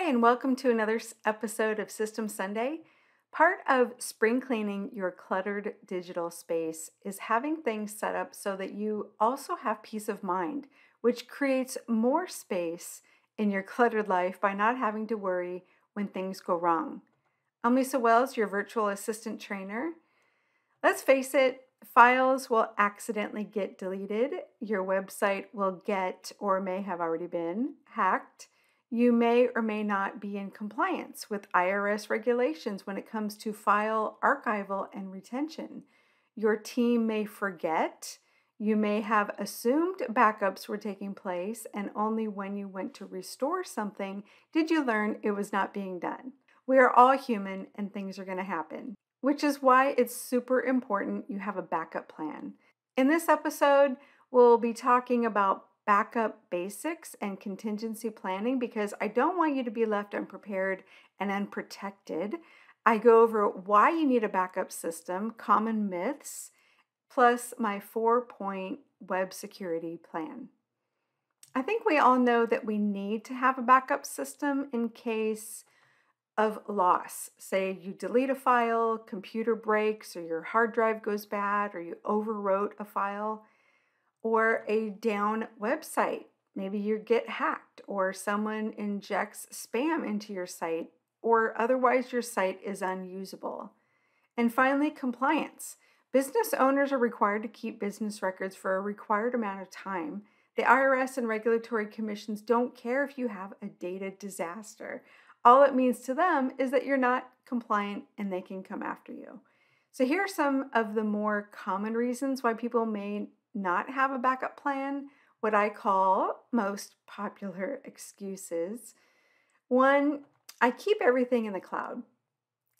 Hi, and welcome to another episode of System Sunday. Part of spring cleaning your cluttered digital space is having things set up so that you also have peace of mind, which creates more space in your cluttered life by not having to worry when things go wrong. I'm Lisa Wells, your virtual assistant trainer. Let's face it, files will accidentally get deleted, your website will get or may have already been hacked you may or may not be in compliance with IRS regulations when it comes to file archival and retention. Your team may forget. You may have assumed backups were taking place, and only when you went to restore something did you learn it was not being done. We are all human and things are going to happen, which is why it's super important you have a backup plan. In this episode, we'll be talking about backup basics and contingency planning because I don't want you to be left unprepared and unprotected. I go over why you need a backup system, common myths, plus my four point web security plan. I think we all know that we need to have a backup system in case of loss. Say you delete a file, computer breaks, or your hard drive goes bad, or you overwrote a file or a down website. Maybe you get hacked or someone injects spam into your site, or otherwise your site is unusable. And finally, compliance. Business owners are required to keep business records for a required amount of time. The IRS and regulatory commissions don't care if you have a data disaster. All it means to them is that you're not compliant and they can come after you. So, here are some of the more common reasons why people may not have a backup plan, what I call most popular excuses. One, I keep everything in the cloud.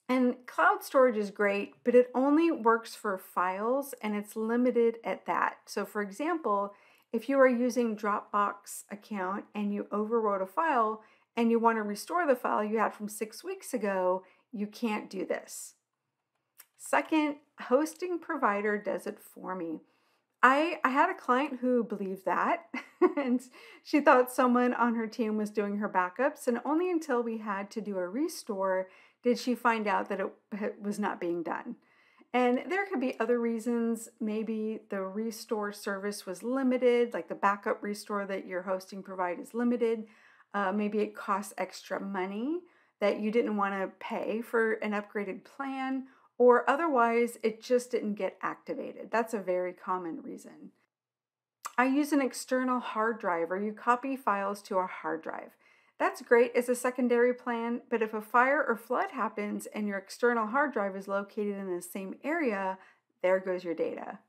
And cloud storage is great, but it only works for files and it's limited at that. So, for example, if you are using Dropbox account and you overwrote a file and you want to restore the file you had from six weeks ago, you can't do this. Second, hosting provider does it for me. I, I had a client who believed that, and she thought someone on her team was doing her backups. And only until we had to do a restore did she find out that it was not being done. And there could be other reasons. Maybe the restore service was limited, like the backup restore that your hosting provider is limited. Uh, maybe it costs extra money that you didn't want to pay for an upgraded plan, or otherwise it just didn't get activated. That's a very common reason. I use an external hard drive or you copy files to a hard drive. That's great as a secondary plan, but if a fire or flood happens and your external hard drive is located in the same area, there goes your data.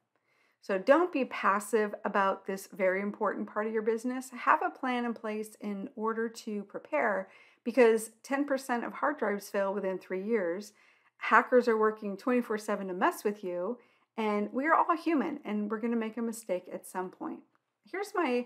So don't be passive about this very important part of your business. Have a plan in place in order to prepare because 10% of hard drives fail within three years hackers are working 24 7 to mess with you, and we are all human and we're going to make a mistake at some point. Here's my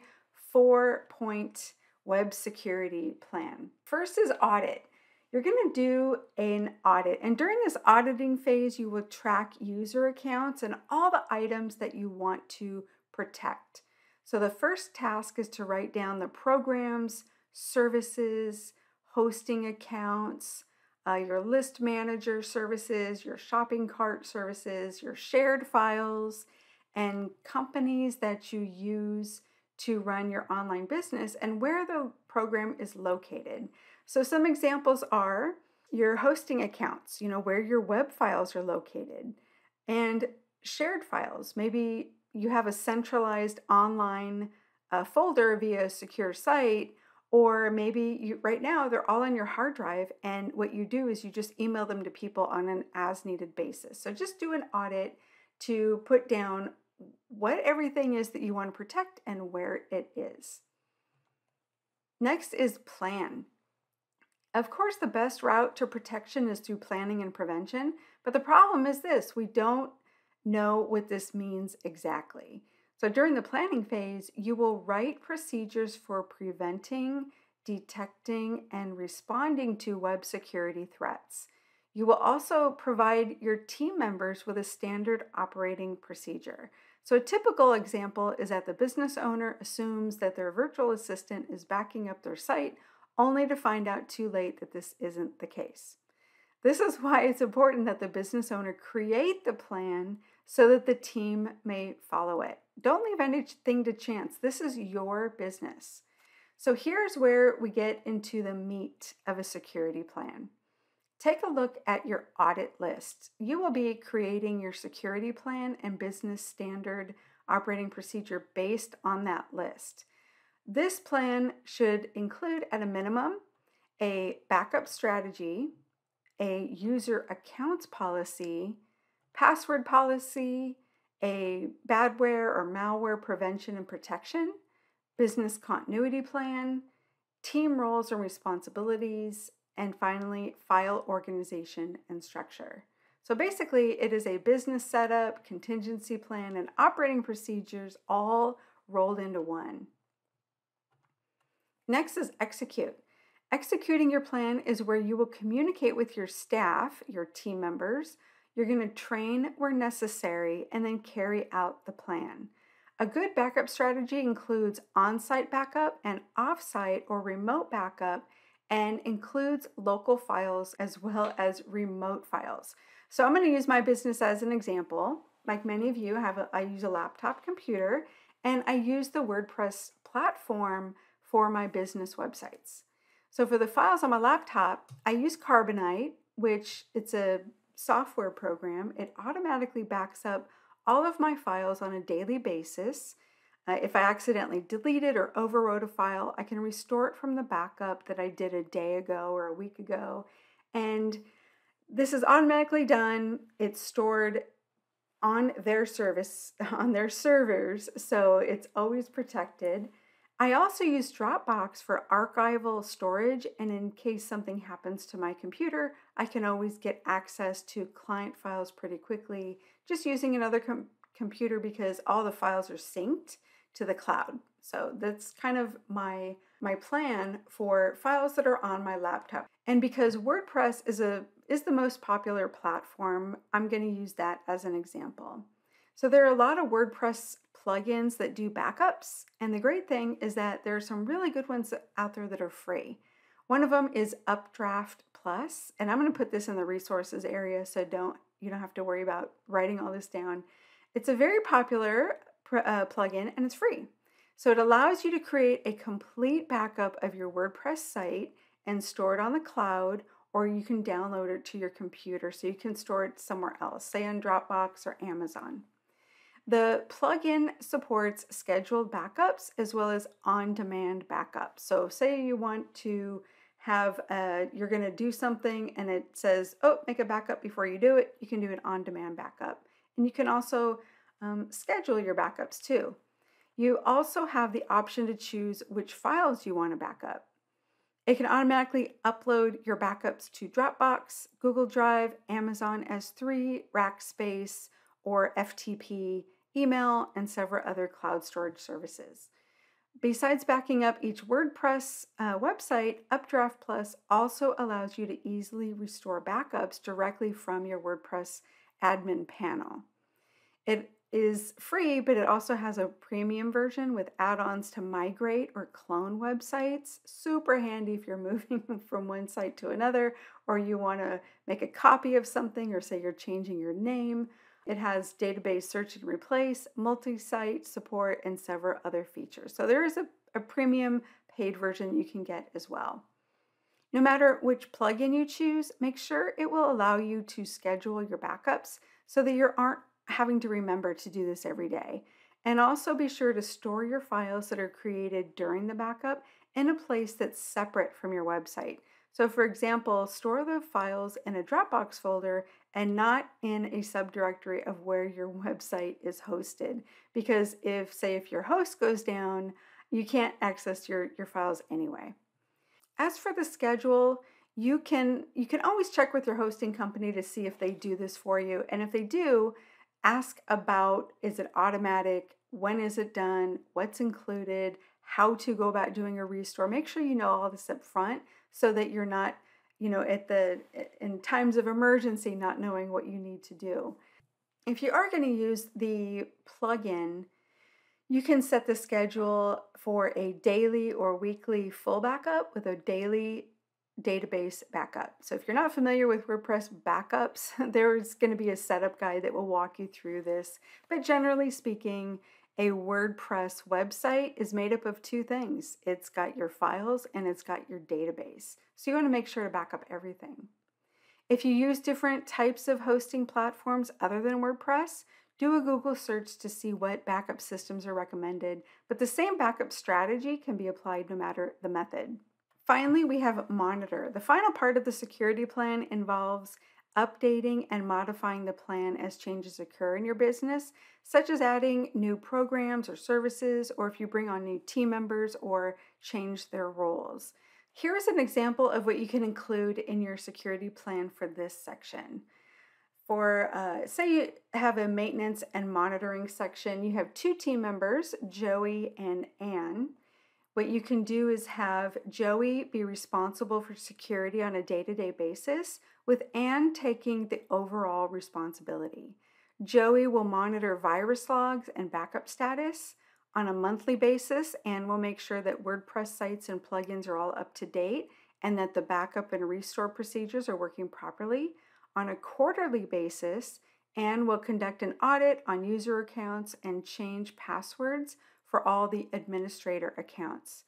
four point web security plan. First is audit. You're going to do an audit, and during this auditing phase, you will track user accounts and all the items that you want to protect. So, the first task is to write down the programs, services, hosting accounts, uh, your list manager services, your shopping cart services, your shared files, and companies that you use to run your online business and where the program is located. So, some examples are your hosting accounts, you know, where your web files are located, and shared files. Maybe you have a centralized online uh, folder via a secure site or maybe you, right now they're all on your hard drive, and what you do is you just email them to people on an as needed basis. So just do an audit to put down what everything is that you want to protect and where it is. Next is plan. Of course, the best route to protection is through planning and prevention, but the problem is this we don't know what this means exactly. So during the planning phase, you will write procedures for preventing, detecting, and responding to web security threats. You will also provide your team members with a standard operating procedure. So, a typical example is that the business owner assumes that their virtual assistant is backing up their site only to find out too late that this isn't the case. This is why it's important that the business owner create the plan so that the team may follow it. Don't leave anything to chance. This is your business. So here's where we get into the meat of a security plan. Take a look at your audit list. You will be creating your security plan and business standard operating procedure based on that list. This plan should include, at a minimum, a backup strategy, a user accounts policy, password policy, a badware or malware prevention and protection, business continuity plan, team roles and responsibilities, and finally, file organization and structure. So basically, it is a business setup, contingency plan, and operating procedures all rolled into one. Next is execute. Executing your plan is where you will communicate with your staff, your team members. You're going to train where necessary and then carry out the plan. A good backup strategy includes on site backup and off site or remote backup and includes local files as well as remote files. So I'm going to use my business as an example. Like many of you, have a, I use a laptop computer and I use the WordPress platform for my business websites. So for the files on my laptop, I use Carbonite, which it's a software program. It automatically backs up all of my files on a daily basis. Uh, if I accidentally deleted or overwrote a file, I can restore it from the backup that I did a day ago or a week ago. And this is automatically done. It's stored on their service, on their servers, so it's always protected. I also use Dropbox for archival storage, and in case something happens to my computer, I can always get access to client files pretty quickly just using another com- computer because all the files are synced to the cloud. So that's kind of my my plan for files that are on my laptop. And because WordPress is a is the most popular platform, I'm going to use that as an example. So there are a lot of WordPress plugins that do backups. And the great thing is that there are some really good ones out there that are free. One of them is Updraft Plus, and I'm going to put this in the resources area so don't you don't have to worry about writing all this down. It's a very popular uh, plugin and it's free. So it allows you to create a complete backup of your WordPress site and store it on the cloud, or you can download it to your computer so you can store it somewhere else, say on Dropbox or Amazon. The plugin supports scheduled backups as well as on demand backups. So, say you want to have a, you're going to do something and it says, oh, make a backup before you do it, you can do an on demand backup. And you can also um, schedule your backups too. You also have the option to choose which files you want to backup. It can automatically upload your backups to Dropbox, Google Drive, Amazon S3, Rackspace, or FTP email, and several other cloud storage services. Besides backing up each WordPress uh, website, Updraft Plus also allows you to easily restore backups directly from your WordPress admin panel. It is free, but it also has a premium version with add ons to migrate or clone websites. Super handy if you're moving from one site to another, or you want to make a copy of something, or say you're changing your name. It has database search and replace, multi site support, and several other features. So there is a, a premium paid version you can get as well. No matter which plugin you choose, make sure it will allow you to schedule your backups so that you aren't having to remember to do this every day. And also be sure to store your files that are created during the backup in a place that's separate from your website. So, for example, store the files in a Dropbox folder and not in a subdirectory of where your website is hosted. Because if, say, if your host goes down, you can't access your, your files anyway. As for the schedule, you can you can always check with your hosting company to see if they do this for you. And if they do, ask about is it automatic, when is it done, what's included, how to go about doing a restore. Make sure you know all this up front so that you're not, you know, at the in times of emergency not knowing what you need to do. If you are going to use the plugin, You can set the schedule for a daily or weekly full backup with a daily database backup. So if you're not familiar with WordPress backups, there's going to be a setup guide that will walk you through this. But generally speaking, a WordPress website is made up of two things. It's got your files and it's got your database. So you want to make sure to back up everything. If you use different types of hosting platforms other than WordPress, do a Google search to see what backup systems are recommended, but the same backup strategy can be applied no matter the method. Finally, we have monitor. The final part of the security plan involves updating and modifying the plan as changes occur in your business, such as adding new programs or services, or if you bring on new team members or change their roles. Here's an example of what you can include in your security plan for this section. For, uh, say, you have a maintenance and monitoring section, you have two team members, Joey and Anne. What you can do is have Joey be responsible for security on a day to day basis, with Anne taking the overall responsibility. Joey will monitor virus logs and backup status on a monthly basis and will make sure that WordPress sites and plugins are all up to date and that the backup and restore procedures are working properly. On a quarterly basis, Anne will conduct an audit on user accounts and change passwords for all the administrator accounts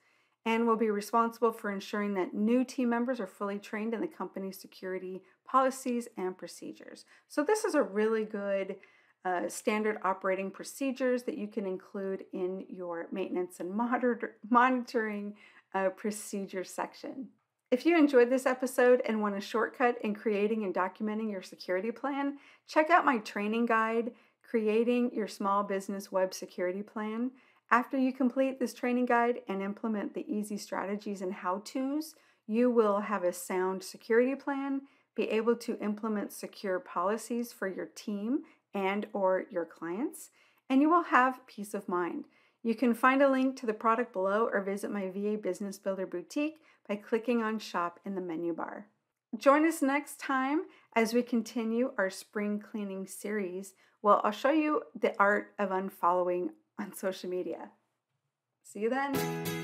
and will be responsible for ensuring that new team members are fully trained in the company's security policies and procedures. So, this is a really good uh, standard operating procedures that you can include in your maintenance and monitor- monitoring uh, procedure section. If you enjoyed this episode and want a shortcut in creating and documenting your security plan, check out my training guide, Creating Your Small Business Web Security Plan. After you complete this training guide and implement the easy strategies and how to's, you will have a sound security plan, be able to implement secure policies for your team and or your clients, and you will have peace of mind. You can find a link to the product below or visit my VA Business Builder boutique by clicking on shop in the menu bar. Join us next time as we continue our spring cleaning series. Well, I'll show you the art of unfollowing on social media. See you then.